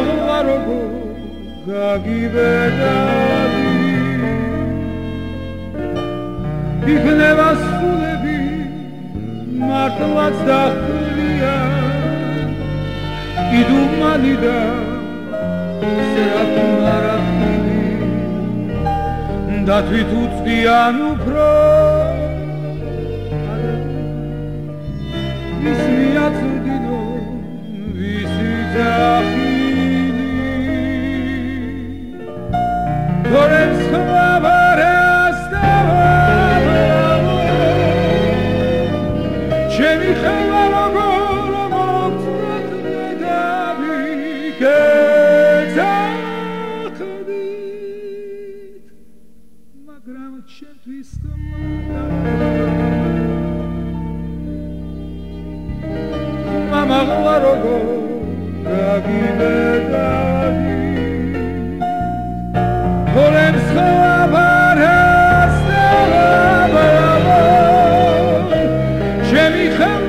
მამა ღაროგო გაგიბედადი იქნება სულები მართლაც დახვრია იდუმალი და სერაფიმარაფილი და თვით უწდიან უფრო მაღლა როგორ გაგიბედადი თორემ